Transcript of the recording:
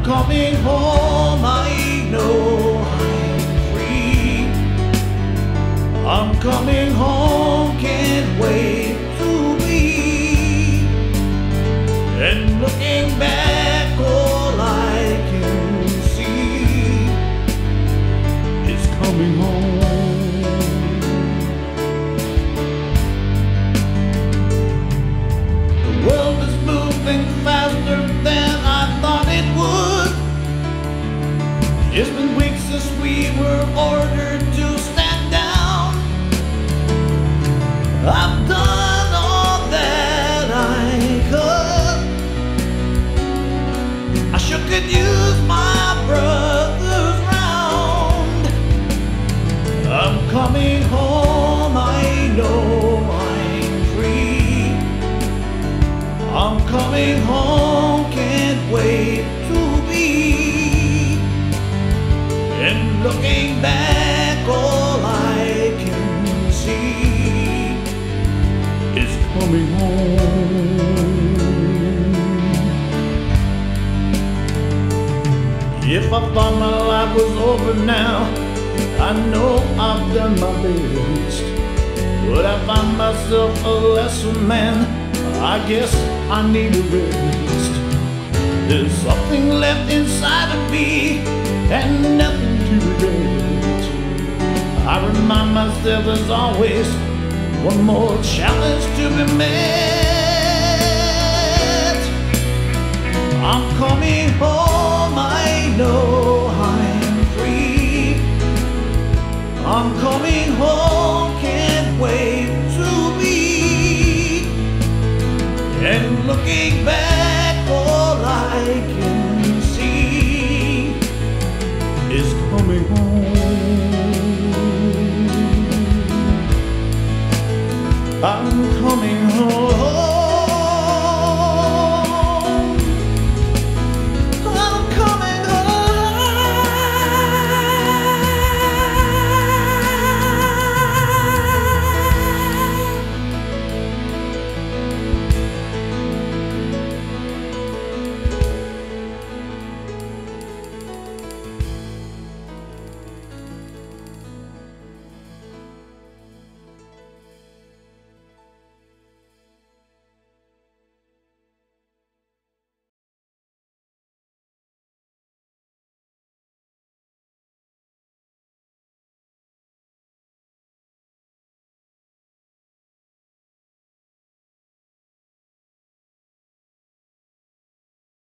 I'm coming home, I know I'm free. I'm coming home, can't wait to be. And looking back, I'm coming home, can't wait to be. And looking back, all I can see is coming home. If I thought my life was over now, I know I've done my best. But I find myself a lesser man. I guess I need a rest. There's something left inside of me and nothing to regret. I remind myself there's always one more challenge to be met. I'm coming home, I know I'm coming home.